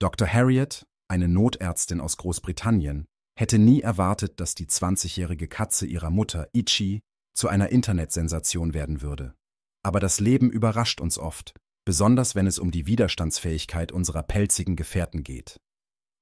Dr. Harriet, eine Notärztin aus Großbritannien, hätte nie erwartet, dass die 20-jährige Katze ihrer Mutter, Ichi, zu einer Internetsensation werden würde. Aber das Leben überrascht uns oft, besonders wenn es um die Widerstandsfähigkeit unserer pelzigen Gefährten geht.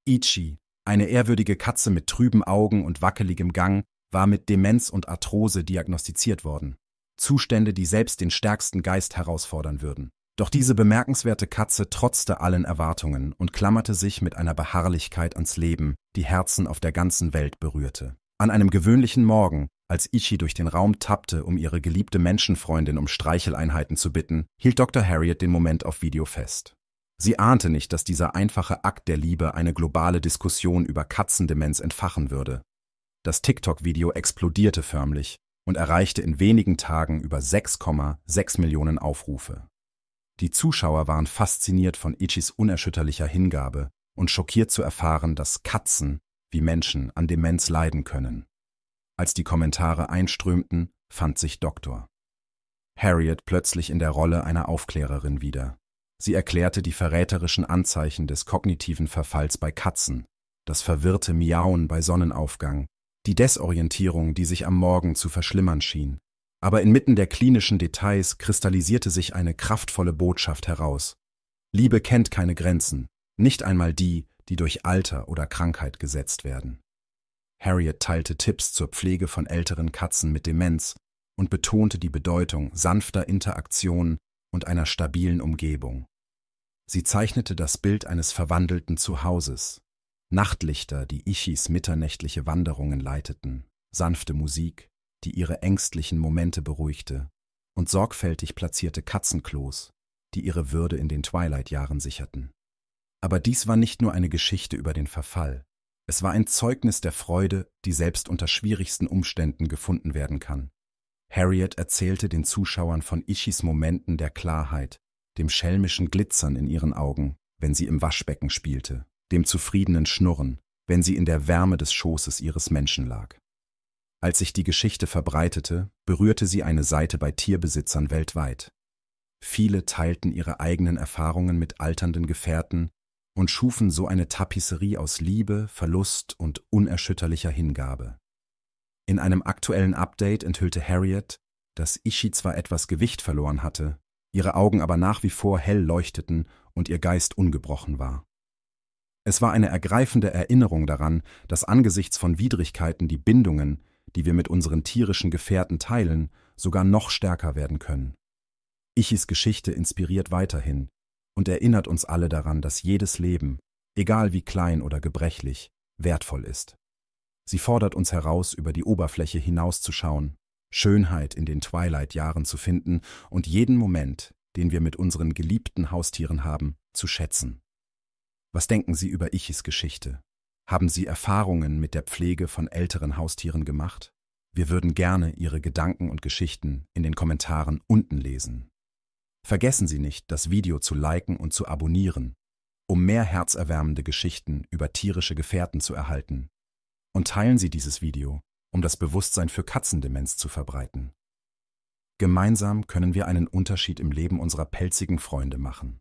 Ichi, eine ehrwürdige Katze mit trüben Augen und wackeligem Gang, war mit Demenz und Arthrose diagnostiziert worden. Zustände, die selbst den stärksten Geist herausfordern würden. Doch diese bemerkenswerte Katze trotzte allen Erwartungen und klammerte sich mit einer Beharrlichkeit ans Leben, die Herzen auf der ganzen Welt berührte. An einem gewöhnlichen Morgen, als Ichi durch den Raum tappte, um ihre geliebte Menschenfreundin um Streicheleinheiten zu bitten, hielt Dr. Harriet den Moment auf Video fest. Sie ahnte nicht, dass dieser einfache Akt der Liebe eine globale Diskussion über Katzendemenz entfachen würde. Das TikTok-Video explodierte förmlich und erreichte in wenigen Tagen über 6,6 Millionen Aufrufe. Die Zuschauer waren fasziniert von Ichis unerschütterlicher Hingabe und schockiert zu erfahren, dass Katzen wie Menschen an Demenz leiden können. Als die Kommentare einströmten, fand sich Doktor. Harriet plötzlich in der Rolle einer Aufklärerin wieder. Sie erklärte die verräterischen Anzeichen des kognitiven Verfalls bei Katzen, das verwirrte Miauen bei Sonnenaufgang, die Desorientierung, die sich am Morgen zu verschlimmern schien, aber inmitten der klinischen Details kristallisierte sich eine kraftvolle Botschaft heraus. Liebe kennt keine Grenzen, nicht einmal die, die durch Alter oder Krankheit gesetzt werden. Harriet teilte Tipps zur Pflege von älteren Katzen mit Demenz und betonte die Bedeutung sanfter Interaktion und einer stabilen Umgebung. Sie zeichnete das Bild eines verwandelten Zuhauses, Nachtlichter, die Ichis mitternächtliche Wanderungen leiteten, sanfte Musik, die ihre ängstlichen Momente beruhigte, und sorgfältig platzierte Katzenklos, die ihre Würde in den Twilight-Jahren sicherten. Aber dies war nicht nur eine Geschichte über den Verfall, es war ein Zeugnis der Freude, die selbst unter schwierigsten Umständen gefunden werden kann. Harriet erzählte den Zuschauern von Ichis Momenten der Klarheit, dem schelmischen Glitzern in ihren Augen, wenn sie im Waschbecken spielte, dem zufriedenen Schnurren, wenn sie in der Wärme des Schoßes ihres Menschen lag. Als sich die Geschichte verbreitete, berührte sie eine Seite bei Tierbesitzern weltweit. Viele teilten ihre eigenen Erfahrungen mit alternden Gefährten und schufen so eine Tapisserie aus Liebe, Verlust und unerschütterlicher Hingabe. In einem aktuellen Update enthüllte Harriet, dass Ishi zwar etwas Gewicht verloren hatte, ihre Augen aber nach wie vor hell leuchteten und ihr Geist ungebrochen war. Es war eine ergreifende Erinnerung daran, dass angesichts von Widrigkeiten die Bindungen, die wir mit unseren tierischen Gefährten teilen, sogar noch stärker werden können. Ichis Geschichte inspiriert weiterhin und erinnert uns alle daran, dass jedes Leben, egal wie klein oder gebrechlich, wertvoll ist. Sie fordert uns heraus, über die Oberfläche hinauszuschauen, Schönheit in den Twilight-Jahren zu finden und jeden Moment, den wir mit unseren geliebten Haustieren haben, zu schätzen. Was denken Sie über Ichis Geschichte? Haben Sie Erfahrungen mit der Pflege von älteren Haustieren gemacht? Wir würden gerne Ihre Gedanken und Geschichten in den Kommentaren unten lesen. Vergessen Sie nicht, das Video zu liken und zu abonnieren, um mehr herzerwärmende Geschichten über tierische Gefährten zu erhalten. Und teilen Sie dieses Video, um das Bewusstsein für Katzendemenz zu verbreiten. Gemeinsam können wir einen Unterschied im Leben unserer pelzigen Freunde machen.